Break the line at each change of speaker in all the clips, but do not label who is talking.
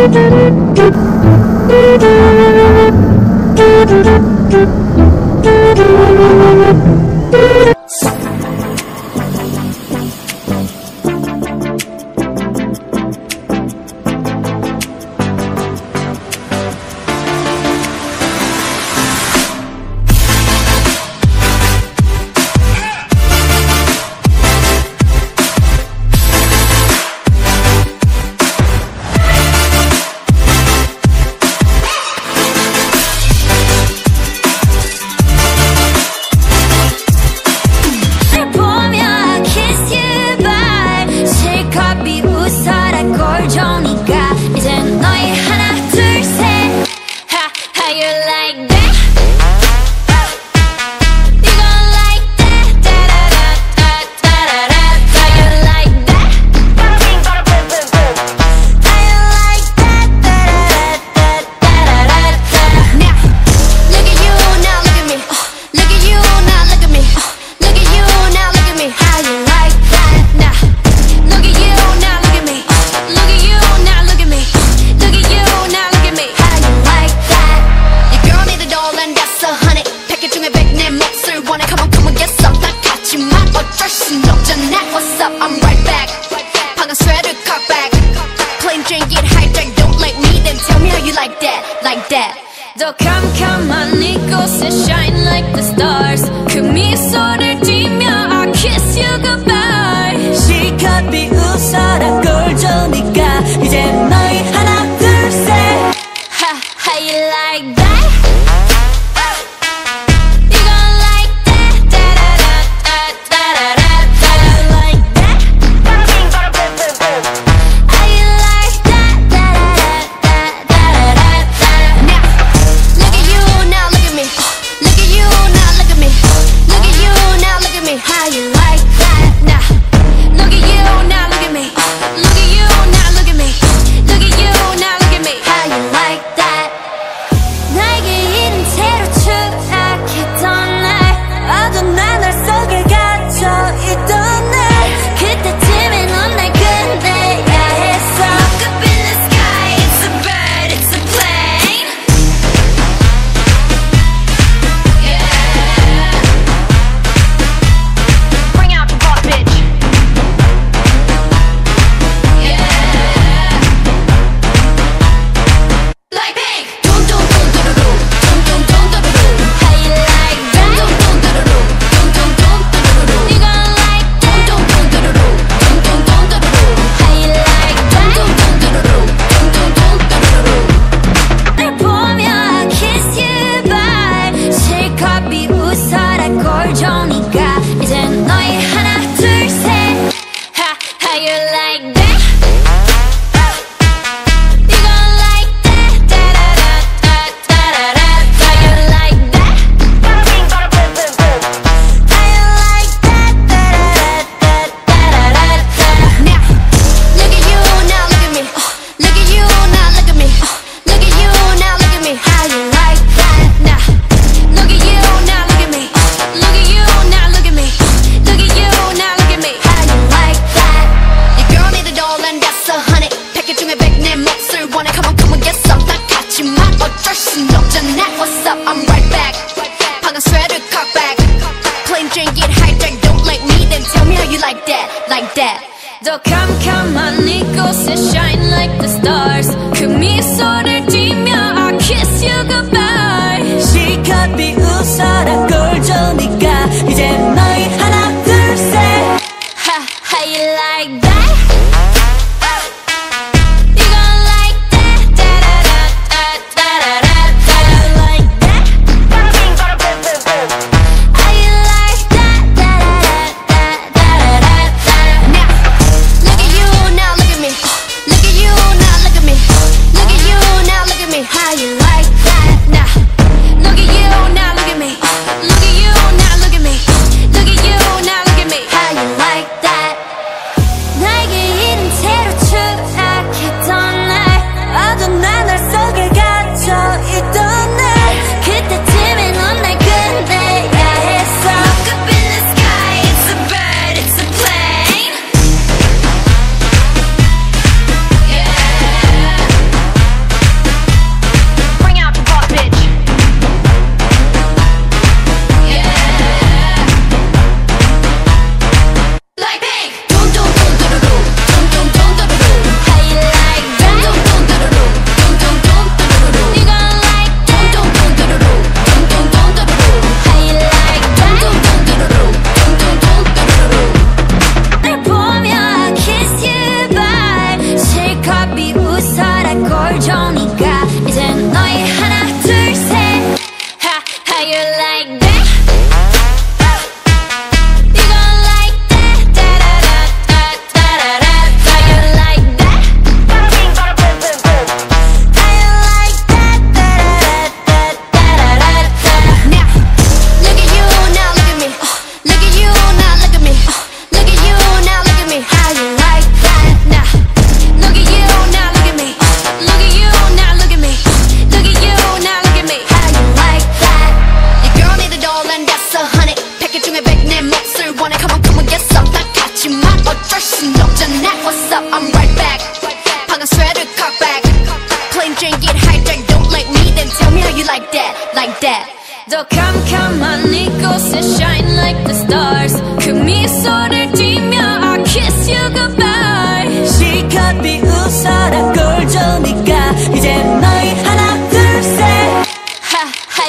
Thank you like that come, come, honey, and shine like the stars. So dirty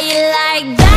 you like that?